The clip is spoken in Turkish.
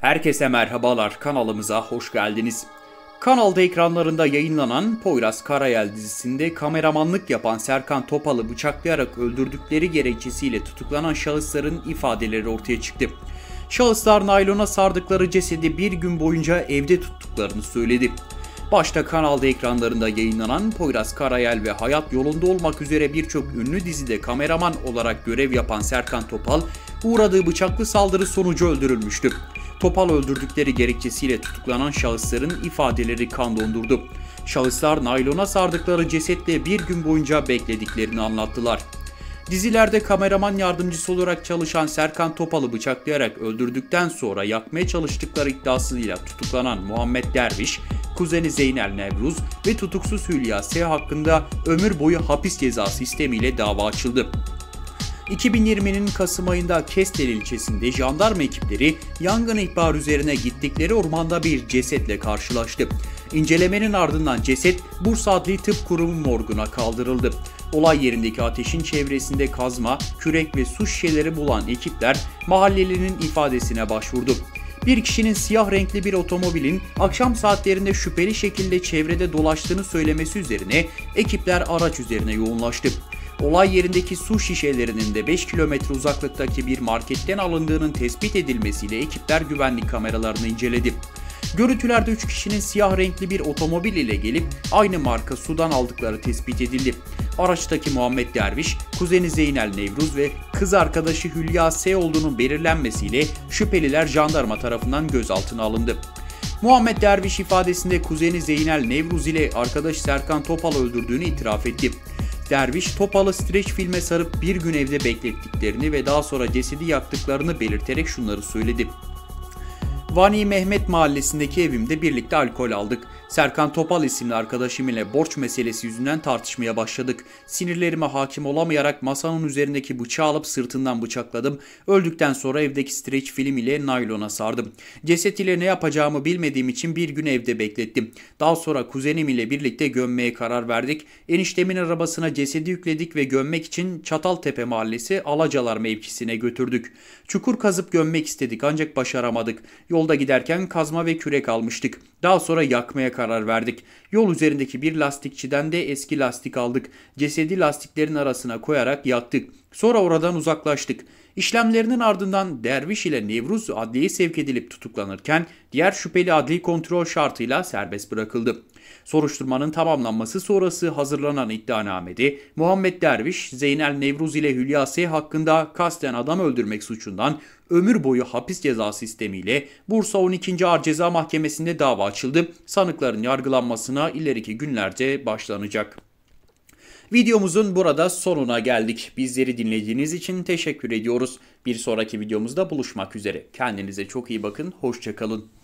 Herkese merhabalar, kanalımıza hoş geldiniz. Kanalda ekranlarında yayınlanan Poyraz Karayel dizisinde kameramanlık yapan Serkan Topal'ı bıçaklayarak öldürdükleri gerekçesiyle tutuklanan şahısların ifadeleri ortaya çıktı. Şahıslar naylona sardıkları cesedi bir gün boyunca evde tuttuklarını söyledi. Başta kanalda ekranlarında yayınlanan Poyraz Karayel ve Hayat Yolunda olmak üzere birçok ünlü dizide kameraman olarak görev yapan Serkan Topal, uğradığı bıçaklı saldırı sonucu öldürülmüştü. Topal öldürdükleri gerekçesiyle tutuklanan şahısların ifadeleri kan dondurdu. Şahıslar naylona sardıkları cesetle bir gün boyunca beklediklerini anlattılar. Dizilerde kameraman yardımcısı olarak çalışan Serkan Topal'ı bıçaklayarak öldürdükten sonra yakmaya çalıştıkları iddiasıyla tutuklanan Muhammed Derviş, kuzeni Zeynel Nevruz ve tutuksuz Hülya S hakkında ömür boyu hapis cezası sistemiyle dava açıldı. 2020'nin Kasım ayında Kestel ilçesinde jandarma ekipleri yangın ihbarı üzerine gittikleri ormanda bir cesetle karşılaştı. İncelemenin ardından ceset Bursa Adli Tıp Kurumu morguna kaldırıldı. Olay yerindeki ateşin çevresinde kazma, kürek ve su şişeleri bulan ekipler mahallelinin ifadesine başvurdu. Bir kişinin siyah renkli bir otomobilin akşam saatlerinde şüpheli şekilde çevrede dolaştığını söylemesi üzerine ekipler araç üzerine yoğunlaştı. Olay yerindeki su şişelerinin de 5 kilometre uzaklıktaki bir marketten alındığının tespit edilmesiyle ekipler güvenlik kameralarını inceledi. Görüntülerde 3 kişinin siyah renkli bir otomobil ile gelip aynı marka sudan aldıkları tespit edildi. Araçtaki Muhammed Derviş, kuzeni Zeynel Nevruz ve kız arkadaşı Hülya S olduğunun belirlenmesiyle şüpheliler jandarma tarafından gözaltına alındı. Muhammed Derviş ifadesinde kuzeni Zeynel Nevruz ile arkadaş Serkan Topal öldürdüğünü itiraf etti. Derviş Topal'ı streç filme sarıp bir gün evde beklettiklerini ve daha sonra cesedi yaktıklarını belirterek şunları söyledi. Vani Mehmet mahallesindeki evimde birlikte alkol aldık. Serkan Topal isimli arkadaşım ile borç meselesi yüzünden tartışmaya başladık. Sinirlerime hakim olamayarak masanın üzerindeki bıçağı alıp sırtından bıçakladım. Öldükten sonra evdeki streç film ile naylona sardım. Ceset ile ne yapacağımı bilmediğim için bir gün evde beklettim. Daha sonra kuzenim ile birlikte gömmeye karar verdik. Eniştemin arabasına cesedi yükledik ve gömmek için Çataltepe mahallesi Alacalar mevkisine götürdük. Çukur kazıp gömmek istedik ancak başaramadık. Yolda giderken kazma ve kürek almıştık. Daha sonra yakmaya karar verdik. Yol üzerindeki bir lastikçiden de eski lastik aldık. Cesedi lastiklerin arasına koyarak yaktık. Sonra oradan uzaklaştık. İşlemlerinin ardından Derviş ile Nevruz adliye sevk edilip tutuklanırken diğer şüpheli adli kontrol şartıyla serbest bırakıldı. Soruşturmanın tamamlanması sonrası hazırlanan iddianamede Muhammed Derviş, Zeynel Nevruz ile Hülya S. hakkında kasten adam öldürmek suçundan ömür boyu hapis ceza sistemiyle Bursa 12. Ağır Ceza Mahkemesi'nde dava açıldı. Sanıkların yargılanmasına ileriki günlerde başlanacak. Videomuzun burada sonuna geldik. Bizleri dinlediğiniz için teşekkür ediyoruz. Bir sonraki videomuzda buluşmak üzere. Kendinize çok iyi bakın. Hoşçakalın.